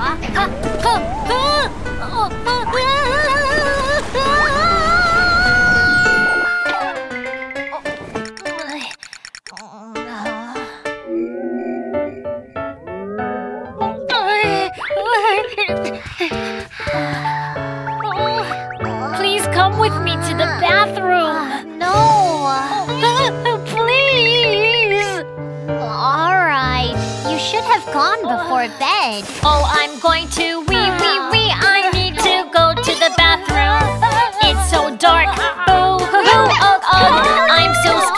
あっはっ before bed. Oh, I'm going to wee wee wee. I need to go to the bathroom. It's so dark. Boo hoo hoo. Ugh ugh. I'm so scared.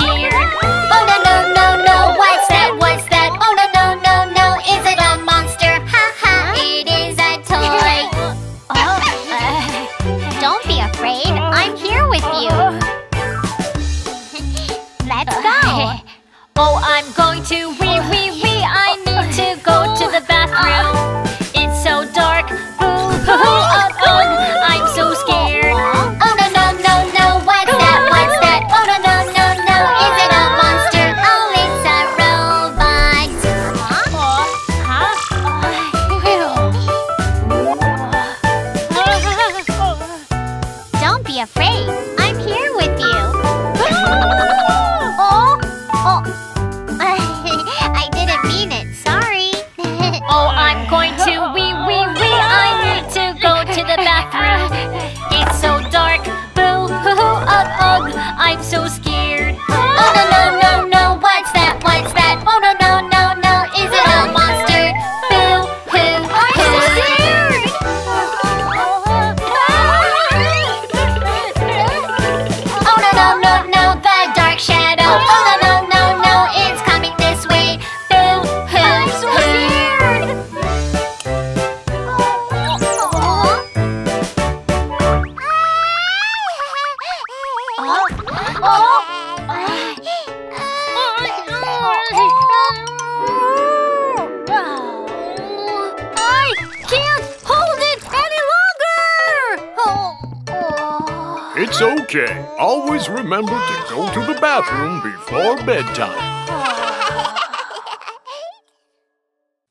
To the bathroom before bedtime.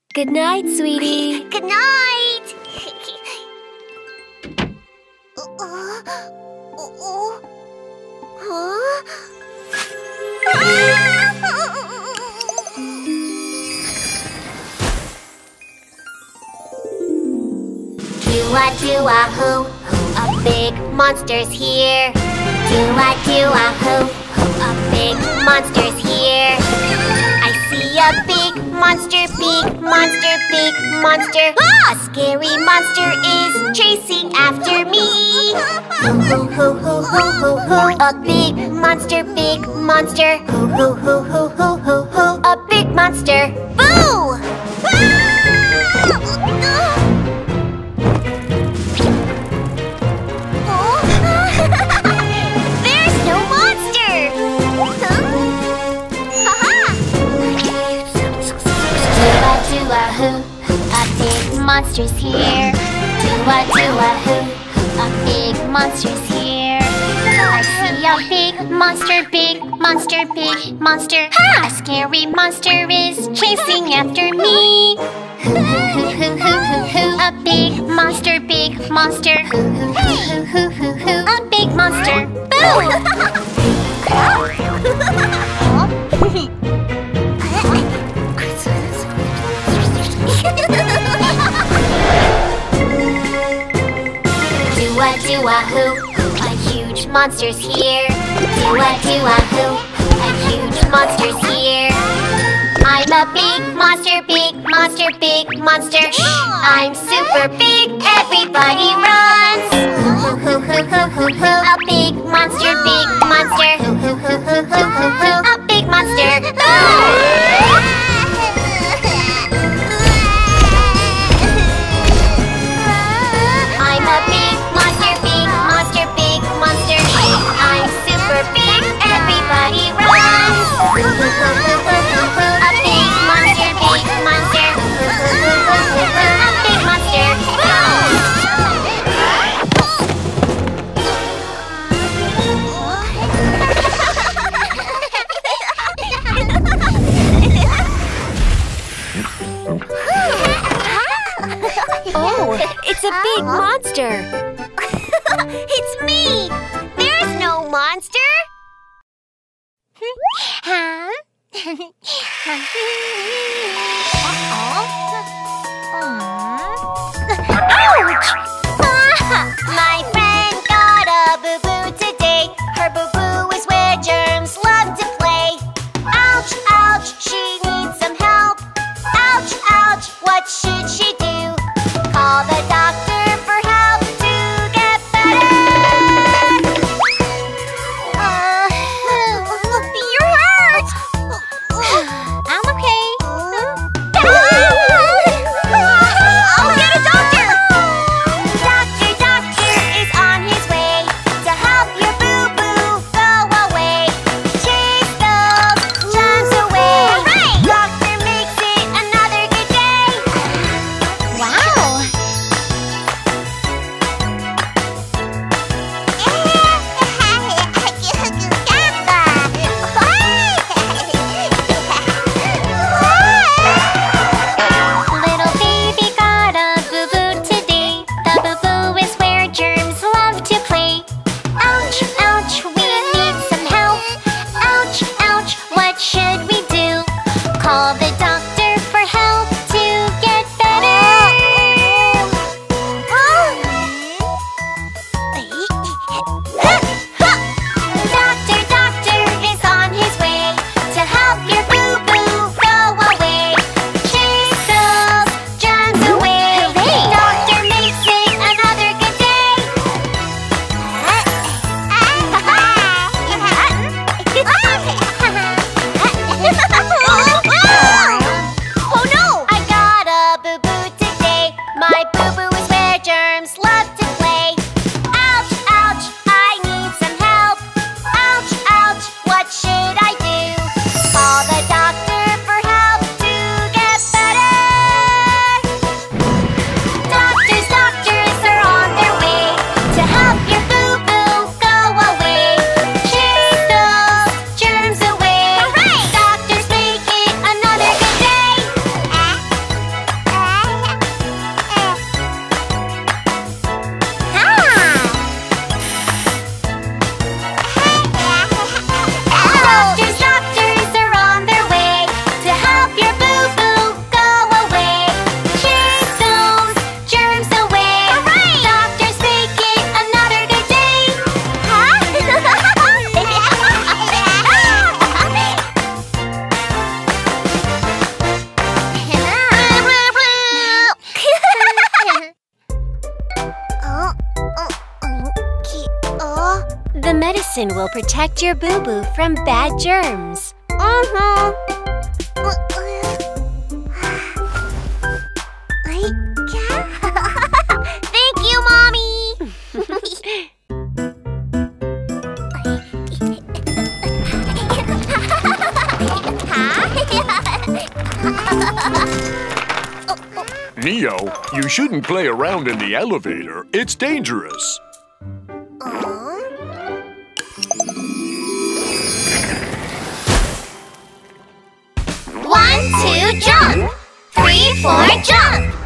Good night, sweetie. Good night. Do a do a hoo, hoo, a big monster's here. Do a do a hoo, hoo, a big monster's here. I see a big monster, big monster, big monster. A scary monster is chasing after me. Hoo hoo hoo hoo hoo hoo. A big monster, big monster. Hoo hoo hoo hoo hoo hoo hoo. A big monster. Boo! Monster's here. Do-a do-a hoo, a big monster's here. I see a big monster, big monster, big monster. Ha! A scary monster is chasing after me. Hoo hoo hoo hoo hoo hoo. A big monster, big monster. Hoo hoo hoo. A big monster. Do do a hoo, a huge monster's here. Do a do a hoo, a huge monster's here. I'm a big monster, big monster, big monster. I'm super big, everybody runs. Hoo hoo hoo hoo hoo hoo, a big monster, big monster. Hoo hoo hoo hoo hoo hoo, a big monster. Easter. bad germs. Uh-huh. Thank you, Mommy! Neo, you shouldn't play around in the elevator. It's dangerous. Four jump!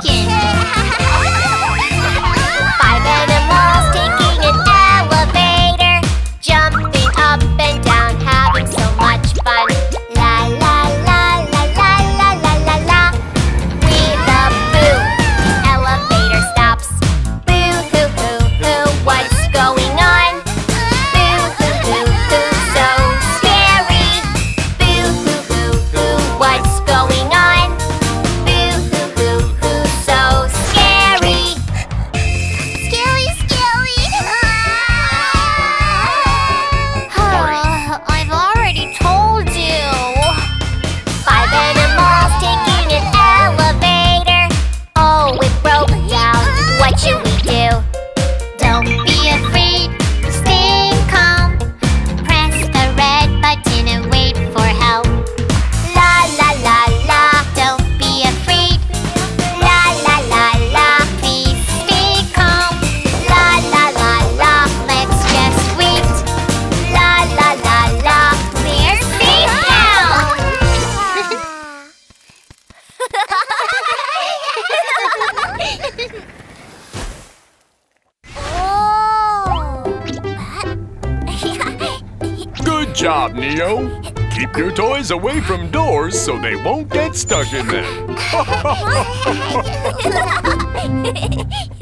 pumpkin. out, Neo. Keep your toys away from doors so they won't get stuck in them.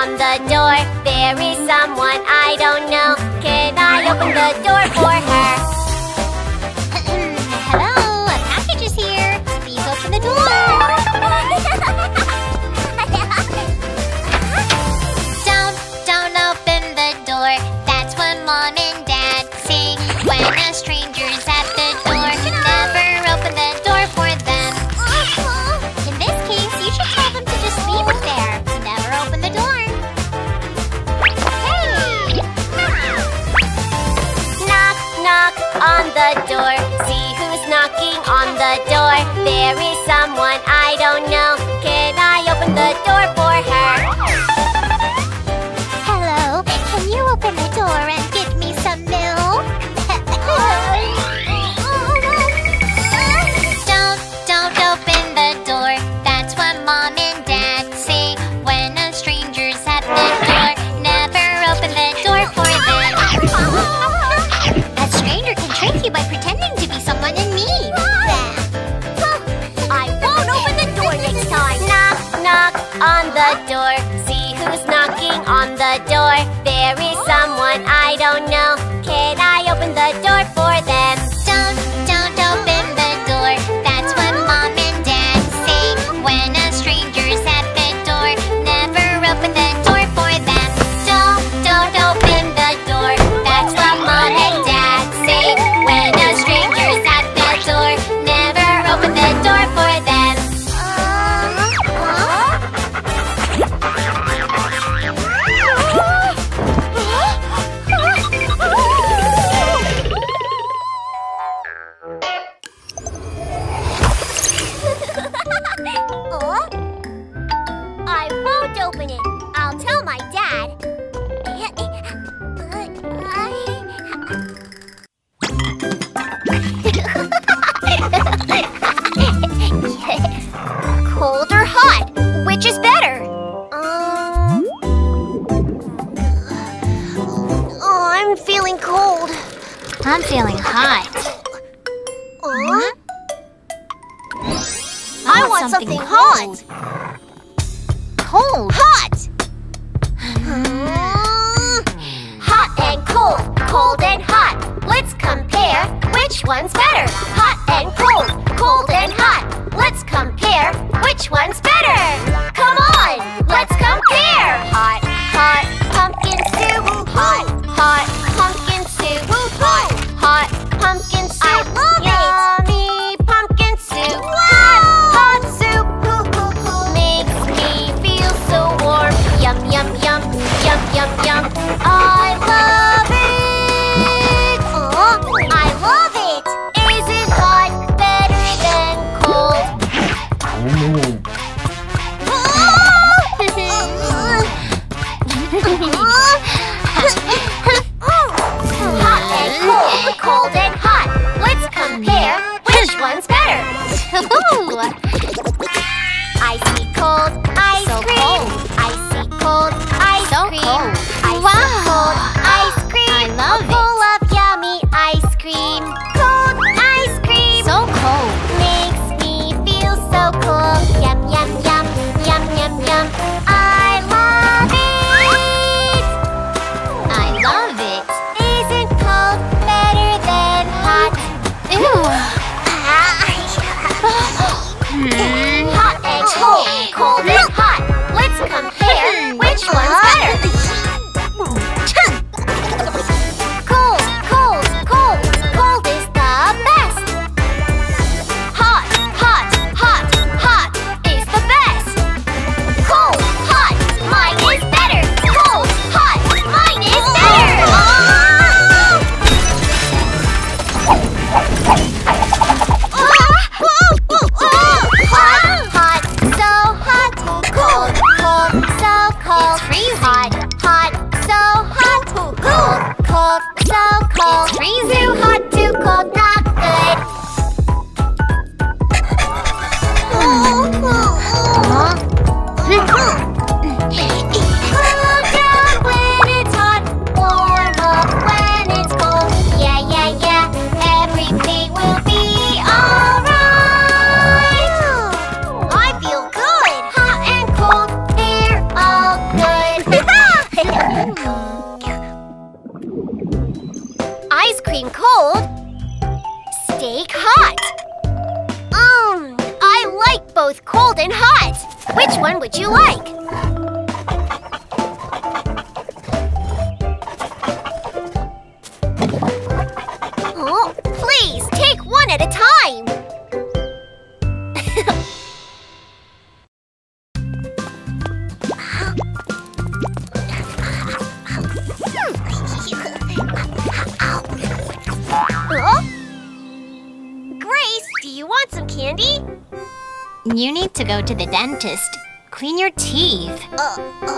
on the door. There is someone I don't know. Can I open the door for the door, there is someone I Someone I don't know I'm feeling hot. Huh? I, want, something, hot. teeth. Uh,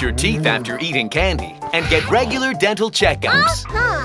your teeth after eating candy and get regular dental checkups. Uh -huh.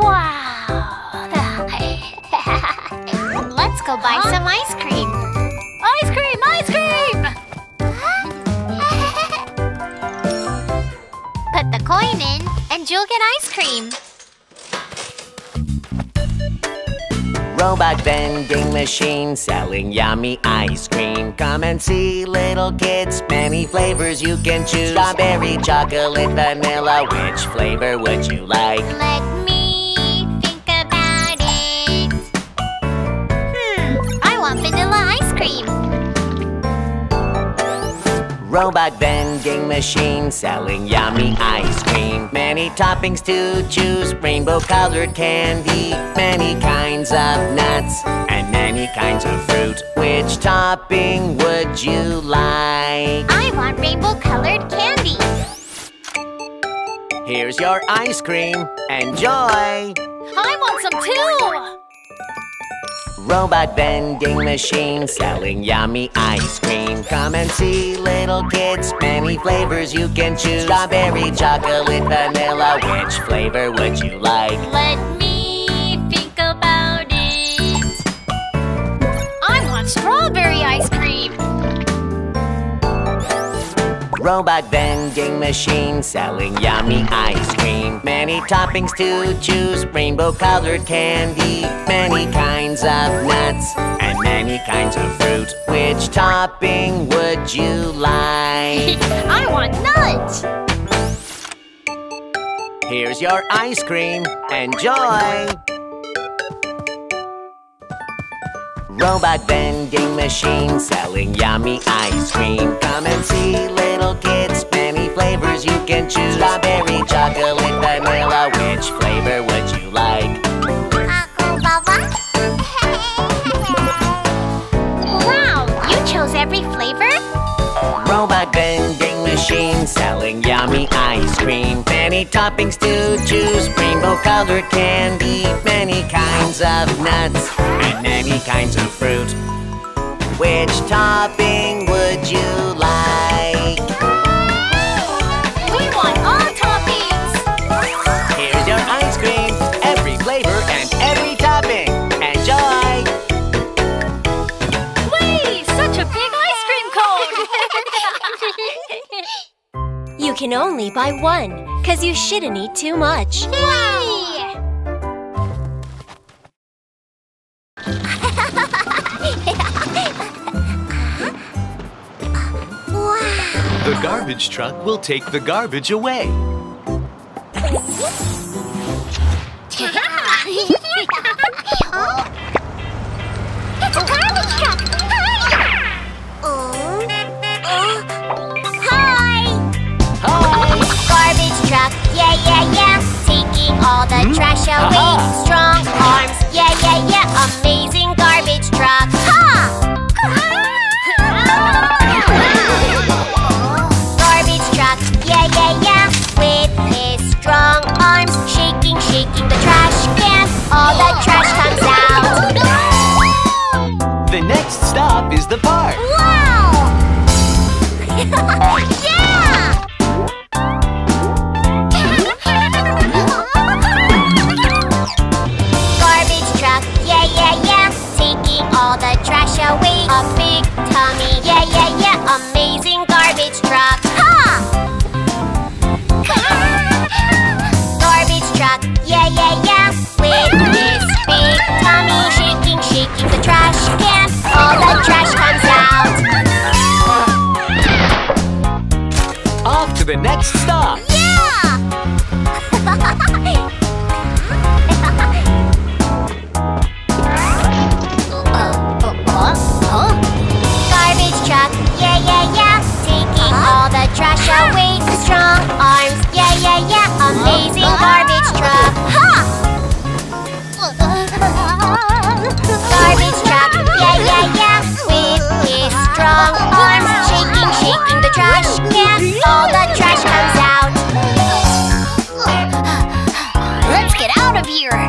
wow! Let's go buy some ice cream! Ice cream! Ice cream! Put the coin in and you'll get ice cream! Robot vending machine selling yummy ice cream. Come and see, little kids, many flavors you can choose. Strawberry, chocolate, vanilla, which flavor would you like? Let Robot vending machine selling yummy ice cream. Many toppings to choose, rainbow colored candy, many kinds of nuts, and many kinds of fruit. Which topping would you like? I want rainbow colored candy. Here's your ice cream. Enjoy! I want some too! Robot vending machine selling yummy ice cream. Come and see, little kids, many flavors you can choose. Strawberry, chocolate, vanilla. Which flavor would you like? Let Robot vending machine selling yummy ice cream. Many toppings to choose, rainbow colored candy, many kinds of nuts, and many kinds of fruit. Which topping would you like? I want nuts. Here's your ice cream. Enjoy! Robot vending machine selling yummy ice cream. Come and see, little kids, many flavors you can choose. Strawberry, chocolate, vanilla. Which flavor would you like? Wow, you chose every flavor? Robot vending machine selling yummy ice cream. Many toppings to choose, rainbow colored candy, many kinds of nuts, and many kinds of fruit. Which topping would you like? We want all toppings. Here's your ice cream, every flavor and every topping. Enjoy! Whee! Such a big ice cream cone. You can only buy one, cause you shouldn't eat too much. Yay! The garbage truck will take the garbage away. Yeah, yeah. Taking all the hmm? trash away. Aha. Strong arms, yeah, yeah, yeah. Amazing garbage truck. Ha! Garbage truck, yeah, yeah, yeah. With his strong arms, shaking, shaking the trash can. All the trash comes out. The next stop is the park. All the trash away. A big tummy, yeah, yeah, yeah. Amazing garbage truck. Ha! Garbage truck, yeah, yeah, yeah. With his big tummy, shaking, shaking the trash can. All the trash comes out. Off to the next stop. Get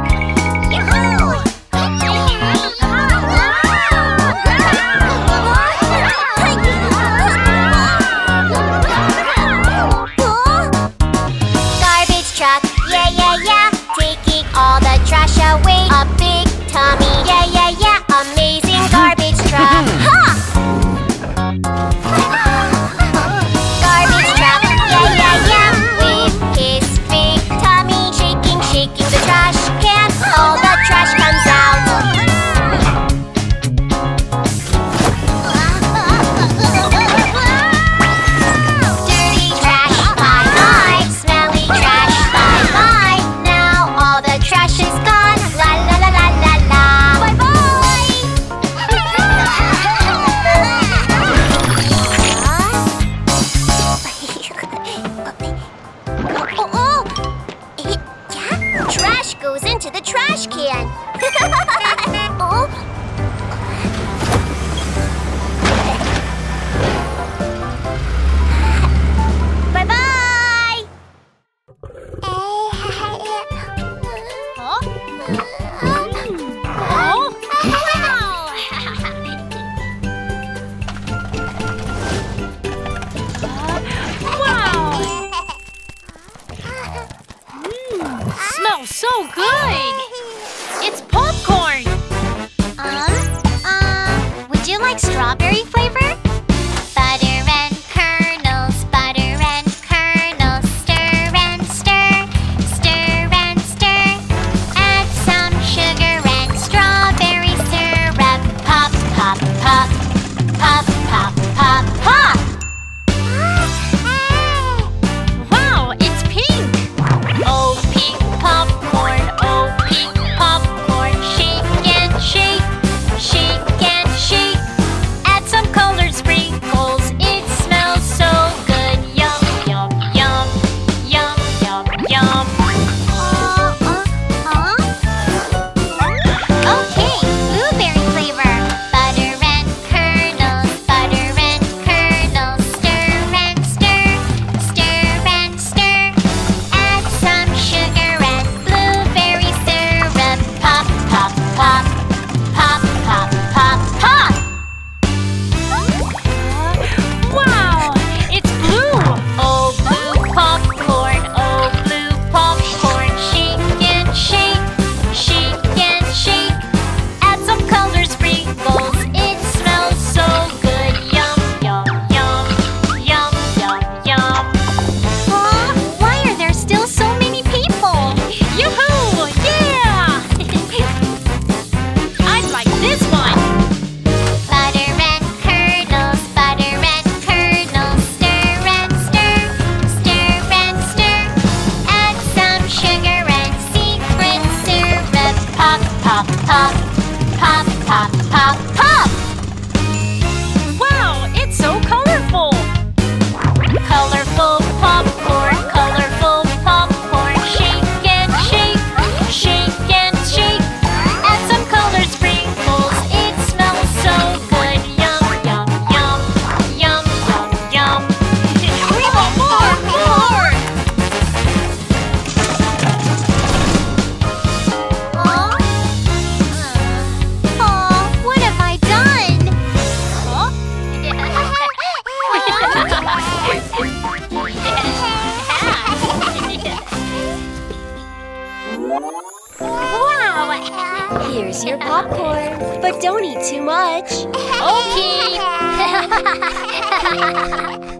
smells so good! It's Here's your popcorn, but don't eat too much. Okay.